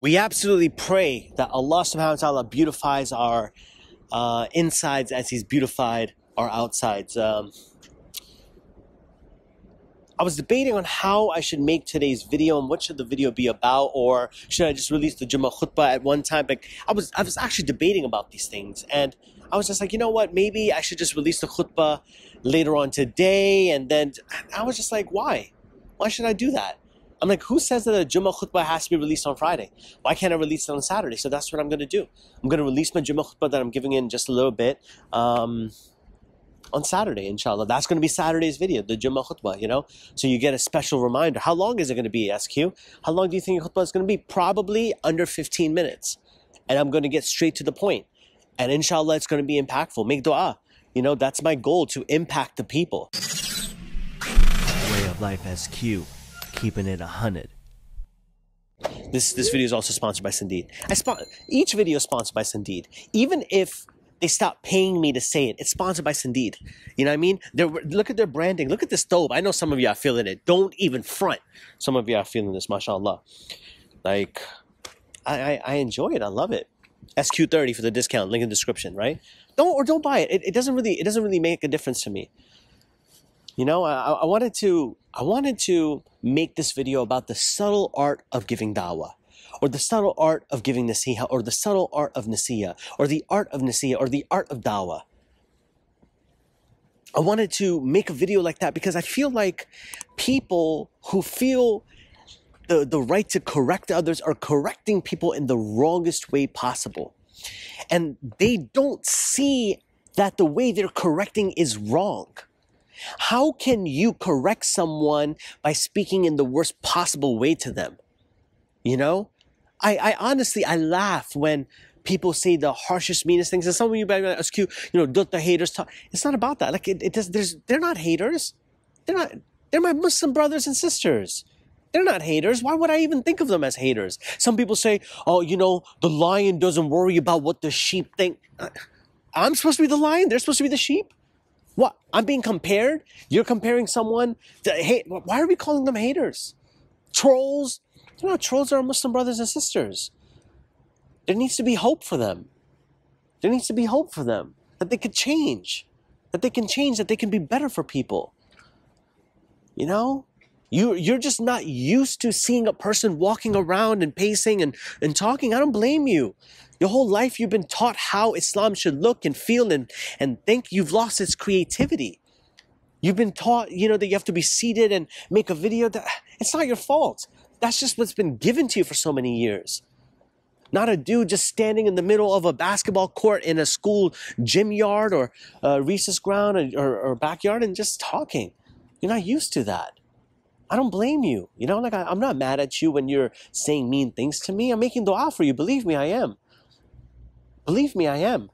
We absolutely pray that Allah subhanahu wa ta'ala beautifies our uh, insides as He's beautified our outsides. Um, I was debating on how I should make today's video and what should the video be about, or should I just release the Jummah khutbah at one time? Like I was, I was actually debating about these things, and I was just like, you know what? Maybe I should just release the khutbah later on today, and then I was just like, why? Why should I do that? I'm like, who says that a Jummah khutbah has to be released on Friday? Why can't I release it on Saturday? So that's what I'm going to do. I'm going to release my Jummah khutbah that I'm giving in just a little bit. Um, on Saturday, inshallah. That's going to be Saturday's video, the Jummah khutbah, you know? So you get a special reminder. How long is it going to be, SQ? How long do you think your khutbah is going to be? Probably under 15 minutes. And I'm going to get straight to the point. And inshallah, it's going to be impactful. Make dua. You know, that's my goal to impact the people. Way of Life SQ, keeping it a hundred. This this video is also sponsored by Syndeed. I spon- each video is sponsored by Syndeed. Even if they stop paying me to say it. It's sponsored by Syndeed. You know what I mean? They're, look at their branding. Look at the stove. I know some of you are feeling it. Don't even front. Some of you are feeling this, mashallah. Like, I, I, I enjoy it. I love it. SQ30 for the discount. Link in the description, right? Don't or don't buy it. it. It doesn't really it doesn't really make a difference to me. You know, I, I wanted to I wanted to make this video about the subtle art of giving dawah or the subtle art of giving nasiha, or the subtle art of nasiha, or the art of nasiha, or the art of dawah. I wanted to make a video like that because I feel like people who feel the, the right to correct others are correcting people in the wrongest way possible. And they don't see that the way they're correcting is wrong. How can you correct someone by speaking in the worst possible way to them? You know? I, I honestly, I laugh when people say the harshest, meanest things. And some of you might ask you, you know, don't the haters talk? It's not about that. Like it, it does, there's, they're not haters. They're not, they're my Muslim brothers and sisters. They're not haters. Why would I even think of them as haters? Some people say, oh, you know, the lion doesn't worry about what the sheep think. I'm supposed to be the lion. They're supposed to be the sheep. What? I'm being compared? You're comparing someone to hate. Why are we calling them haters? Trolls, you know, trolls are Muslim brothers and sisters. There needs to be hope for them. There needs to be hope for them that they could change, that they can change, that they can be better for people. You know, you you're just not used to seeing a person walking around and pacing and, and talking. I don't blame you. Your whole life you've been taught how Islam should look and feel and, and think you've lost its creativity. You've been taught, you know, that you have to be seated and make a video. That it's not your fault. That's just what's been given to you for so many years. Not a dude just standing in the middle of a basketball court in a school gym yard or a recess ground or, or backyard and just talking. You're not used to that. I don't blame you. You know, like I, I'm not mad at you when you're saying mean things to me. I'm making dua for you. Believe me, I am. Believe me, I am.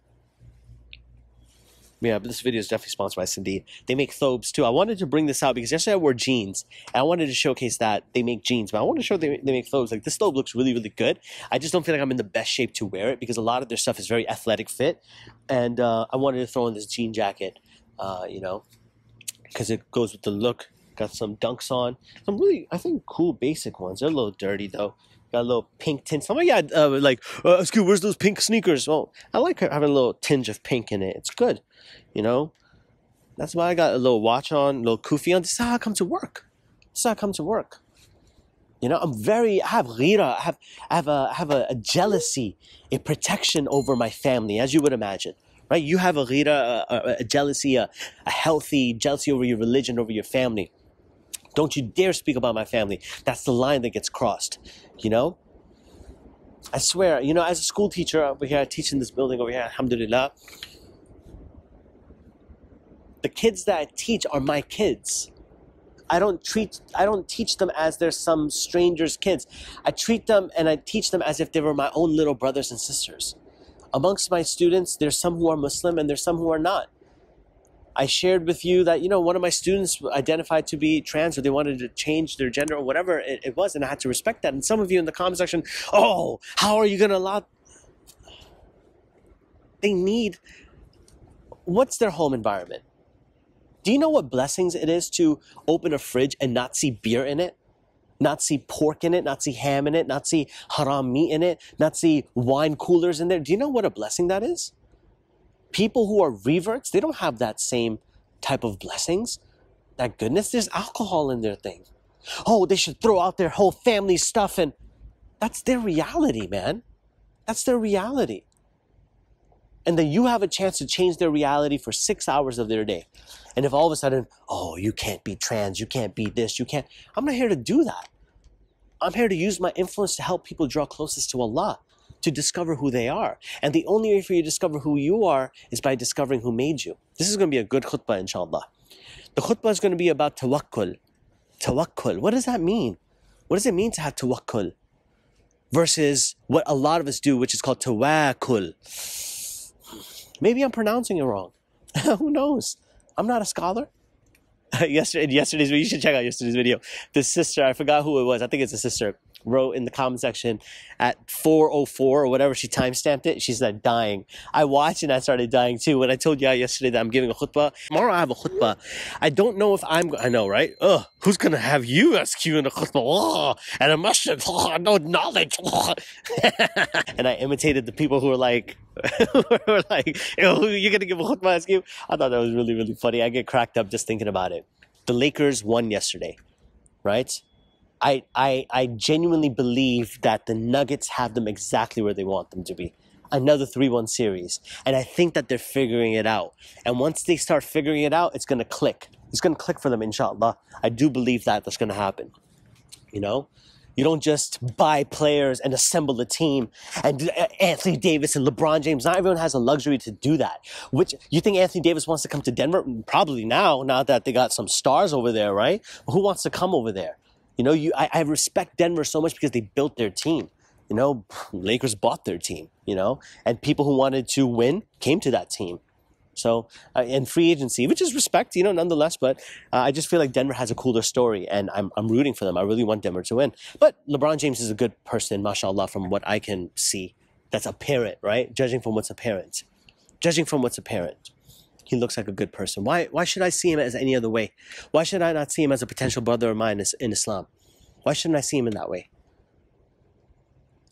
Yeah, but this video is definitely sponsored by Syndeed. They make thobes too. I wanted to bring this out because yesterday I wore jeans. And I wanted to showcase that they make jeans, but I want to show they, they make thobes. Like this thobe looks really, really good. I just don't feel like I'm in the best shape to wear it because a lot of their stuff is very athletic fit. And uh, I wanted to throw in this jean jacket, uh, you know, because it goes with the look. Got some dunks on. Some really, I think, cool basic ones. They're a little dirty though got a little pink tint. Some of you uh, like, uh, excuse, where's those pink sneakers? Well, I like having a little tinge of pink in it. It's good, you know. That's why I got a little watch on, a little kufi on. This is how I come to work. This is how I come to work. You know, I'm very, I have ghira, I have, I have, a, I have a, a jealousy, a protection over my family, as you would imagine right? You have a ghira, a, a, jealousy, a, a, healthy jealousy over your religion, over your family. Don't you dare speak about my family. That's the line that gets crossed, you know? I swear, you know, as a school teacher over here, I teach in this building over here, alhamdulillah. The kids that I teach are my kids. I don't treat I don't teach them as they're some stranger's kids. I treat them and I teach them as if they were my own little brothers and sisters. Amongst my students, there's some who are Muslim and there's some who are not. I shared with you that, you know, one of my students identified to be trans or they wanted to change their gender or whatever it, it was, and I had to respect that. And some of you in the comment section, oh, how are you going to allow. They need. What's their home environment? Do you know what blessings it is to open a fridge and not see beer in it? not see pork in it, not see ham in it, not see haram meat in it, not see wine coolers in there. Do you know what a blessing that is? People who are reverts, they don't have that same type of blessings. That goodness, there's alcohol in their thing. Oh, they should throw out their whole family stuff and that's their reality, man. That's their reality. And then you have a chance to change their reality for six hours of their day. And if all of a sudden, oh, you can't be trans, you can't be this, you can't, I'm not here to do that. I'm here to use my influence to help people draw closest to Allah, to discover who they are. And the only way for you to discover who you are is by discovering who made you. This is going to be a good khutbah, inshallah. The khutbah is going to be about tawakkul. Tawakkul. What does that mean? What does it mean to have tawakkul? Versus what a lot of us do, which is called tawakkul. Maybe I'm pronouncing it wrong. Who knows? I'm not a scholar. yesterday, yesterday's video, you should check out yesterday's video. The sister, I forgot who it was. I think it's a sister wrote in the comment section at 404 or whatever she timestamped it. She said dying. I watched and I started dying too. When I told you yesterday that I'm giving a khutbah, tomorrow I have a khutbah. I don't know if I'm, I know, right? Ugh, who's going to have you SQ in a khutbah? And a masjid, oh, no knowledge. And I imitated the people who were like, were like, Yo, you're to give a khutbah SQ? I thought that was really, really funny. I get cracked up just thinking about it. The Lakers won yesterday, right? I, I, I genuinely believe that the Nuggets have them exactly where they want them to be. Another 3 1 series. And I think that they're figuring it out. And once they start figuring it out, it's going to click. It's going to click for them, inshallah. I do believe that that's going to happen. You know? You don't just buy players and assemble a team and uh, Anthony Davis and LeBron James. Not everyone has the luxury to do that. Which you think Anthony Davis wants to come to Denver? Probably now, now that they got some stars over there, right? Who wants to come over there? You know, you I, I respect Denver so much because they built their team. You know, Lakers bought their team. You know, and people who wanted to win came to that team. So, uh, and free agency, which is respect, you know, nonetheless. But uh, I just feel like Denver has a cooler story, and I'm, I'm rooting for them. I really want Denver to win. But LeBron James is a good person, mashallah, from what I can see. That's apparent, right? Judging from what's apparent. Judging from what's apparent. He looks like a good person. Why, why should I see him as any other way? Why should I not see him as a potential brother of mine in Islam? Why shouldn't I see him in that way?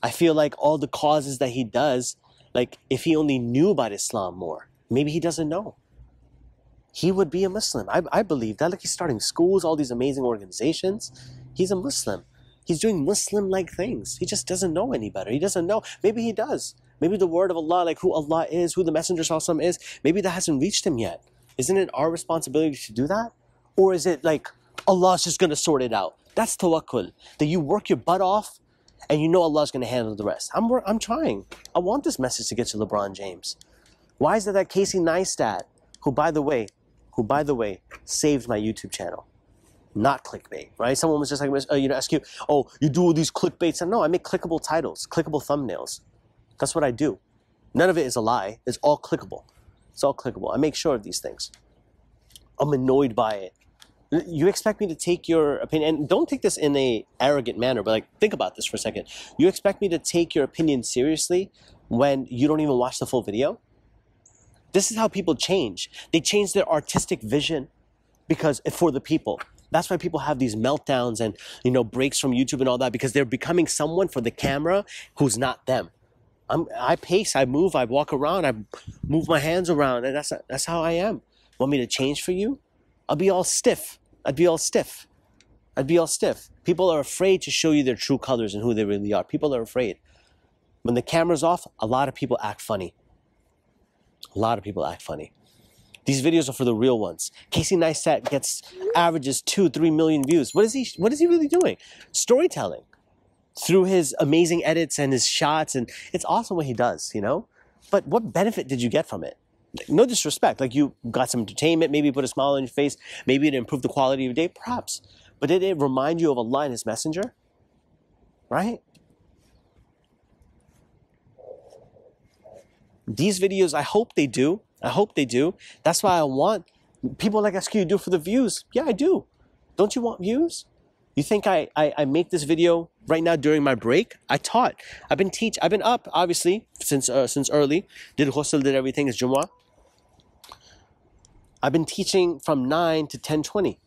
I feel like all the causes that he does, like if he only knew about Islam more, maybe he doesn't know. He would be a Muslim. I, I believe that. Like he's starting schools, all these amazing organizations. He's a Muslim. He's doing Muslim like things. He just doesn't know any better. He doesn't know. Maybe he does. Maybe the word of Allah, like who Allah is, who the Messenger is, maybe that hasn't reached him yet. Isn't it our responsibility to do that? Or is it like Allah's just going to sort it out? That's tawakkul. That you work your butt off and you know Allah's going to handle the rest. I'm, I'm trying. I want this message to get to LeBron James. Why is it that Casey Neistat, who by the way, who by the way, saved my YouTube channel, not clickbait, right? Someone was just like, uh, you know, SQ, oh, you do all these clickbaits. And no, I make clickable titles, clickable thumbnails. That's what I do. None of it is a lie. It's all clickable. It's all clickable. I make sure of these things. I'm annoyed by it. You expect me to take your opinion, and don't take this in a arrogant manner, but like think about this for a second. You expect me to take your opinion seriously when you don't even watch the full video? This is how people change. They change their artistic vision because for the people. That's why people have these meltdowns and you know breaks from YouTube and all that because they're becoming someone for the camera who's not them. I'm, I pace, I move, I walk around, I move my hands around, and that's that's how I am. Want me to change for you? I'll be all stiff. I'd be all stiff. I'd be all stiff. People are afraid to show you their true colors and who they really are. People are afraid. When the camera's off, a lot of people act funny. A lot of people act funny. These videos are for the real ones. Casey Neistat gets averages two, three million views. What is he? What is he really doing? Storytelling through his amazing edits and his shots and it's awesome what he does you know? But what benefit did you get from it? No disrespect like you got some entertainment maybe put a smile on your face maybe it improved the quality of your day perhaps but did it remind you of allah and his messenger? Right? These videos i hope they do. I hope they do. That's why i want people like SQ do for the views. Yeah i do. Don't you want views you think I, I, I make this video right now during my break? I taught. I've been teach. I've been up obviously since uh, since early. Did ghusl, did everything. It's Jumu'ah. I've been teaching from nine to ten twenty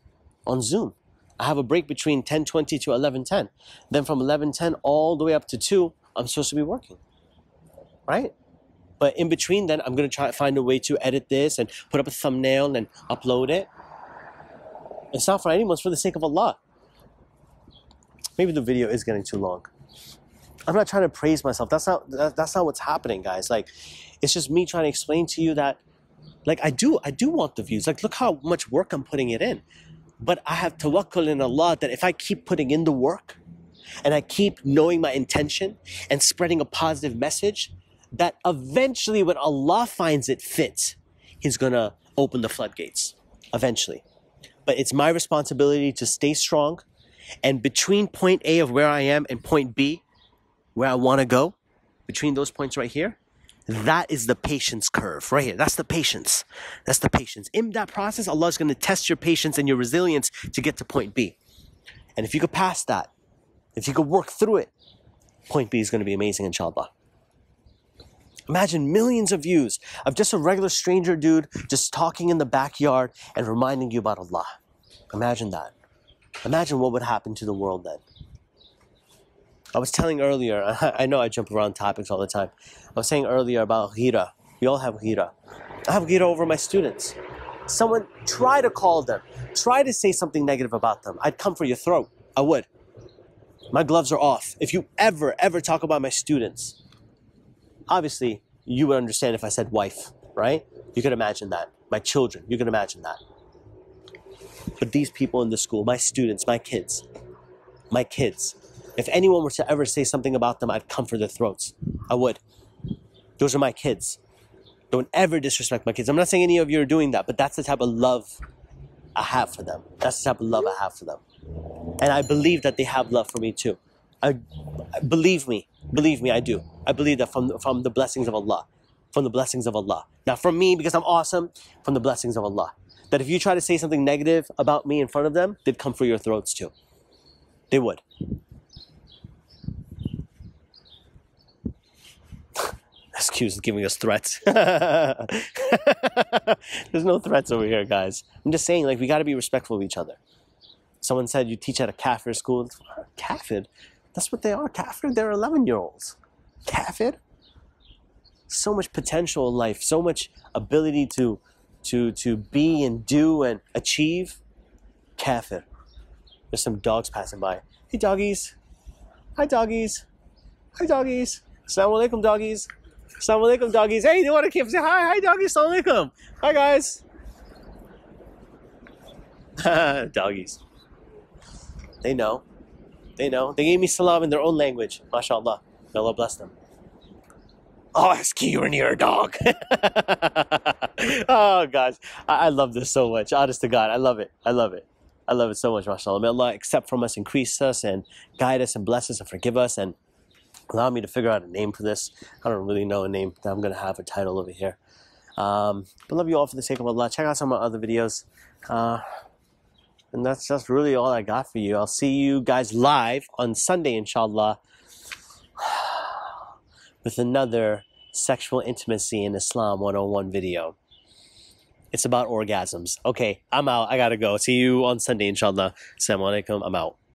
on Zoom. I have a break between 10:20 to 11:10. Then from 11:10 all the way up to 2, I'm supposed to be working. Right? But in between then I'm going to try to find a way to edit this and put up a thumbnail and upload it. It's not for anyone, it's for the sake of Allah. Maybe the video is getting too long. I'm not trying to praise myself. That's not that, that's not what's happening, guys. Like it's just me trying to explain to you that like I do I do want the views. Like look how much work I'm putting it in. But I have tawakkul in Allah that if I keep putting in the work and I keep knowing my intention and spreading a positive message, that eventually when Allah finds it fit, He's gonna open the floodgates. Eventually. But it's my responsibility to stay strong. And between point A of where I am and point B, where I wanna go, between those points right here, that is the patience curve right here. That's the patience. That's the patience. In that process, Allah is going to test your patience and your resilience to get to point B. And if you could pass that, if you could work through it, point B is going to be amazing, inshallah. Imagine millions of views of just a regular stranger dude just talking in the backyard and reminding you about Allah. Imagine that. Imagine what would happen to the world then. I was telling earlier, I know I jump around topics all the time. I was saying earlier about ghira. We all have ghira. I have ghira over my students. Someone try to call them, try to say something negative about them. I'd come for your throat. I would. My gloves are off. If you ever, ever talk about my students, obviously you would understand if I said wife, right? You could imagine that. My children, you can imagine that. But these people in the school, my students, my kids, my kids, if anyone were to ever say something about them, I'd come for their throats. I would. Those are my kids. Don't ever disrespect my kids. I'm not saying any of you are doing that, but that's the type of love I have for them. That's the type of love I have for them. And I believe that they have love for me too. I believe me, believe me, I do. I believe that from from the blessings of Allah, from the blessings of Allah. Not from me because I'm awesome, from the blessings of Allah. That if you try to say something negative about me in front of them, they'd come for your throats too. They would. Excuse giving us threats. There's no threats over here, guys. I'm just saying, like, we got to be respectful of each other. Someone said you teach at a kafir school. Kafir? That's what they are. Kafir? They're 11 year olds. Kafir? So much potential in life, so much ability to, to, to be and do and achieve. Kafir. There's some dogs passing by. Hey, doggies. Hi, doggies. Hi, doggies. Assalamu alaikum, doggies. Assalamu alaikum, doggies. Hey, you want to keep say hi? Hi, doggies. Assalamu alaikum. Hi, guys. doggies. They know. They know. They gave me salam in their own language. MashaAllah. May Allah bless them. Oh, SQ, you're near a dog. oh, gosh. I-, I love this so much. Honest to God. I love it. I love it. I love it so much, mashallah. May Allah accept from us, increase us, and guide us, and bless us, and forgive us, and allow me to figure out a name for this. I don't really know a name. I'm going to have a title over here. Um, but love you all for the sake of Allah. Check out some of my other videos. Uh, and that's just really all I got for you. I'll see you guys live on Sunday, inshallah, with another sexual intimacy in Islam 101 video. It's about orgasms. Okay, I'm out. I gotta go. See you on Sunday, inshallah. Assalamu alaikum. I'm out.